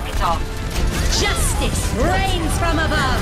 It off. Justice reigns from above.